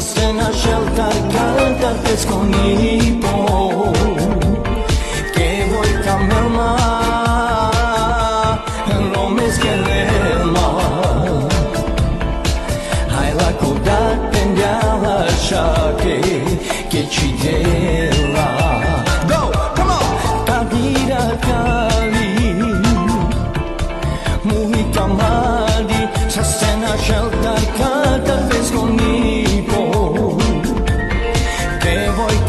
σένα σέλτα κάλταρτες con hipo que voy cambiarma no me esquelema hai la codat pendiala shake que chidela e go come on! Tadira kali muhi kamadi sasena sheltar katar vez conmigo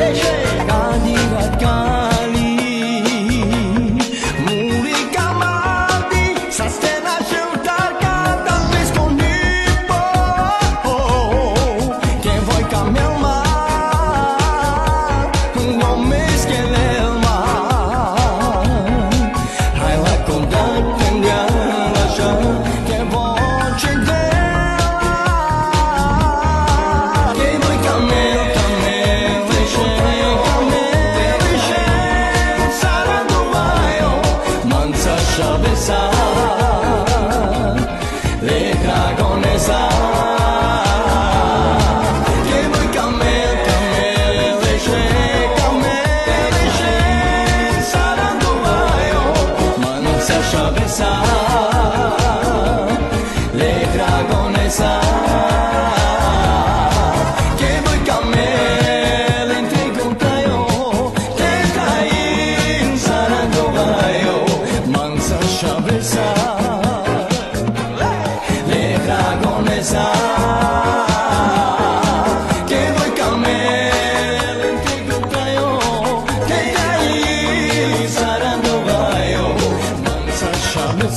Deixei, candidat, candidat.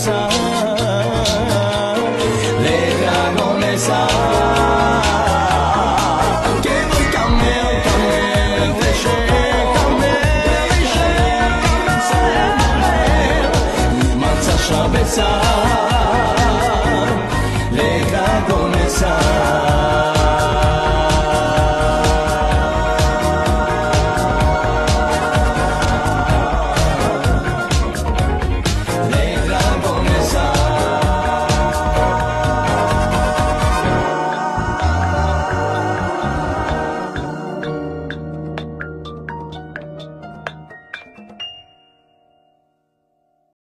ça. Les dragons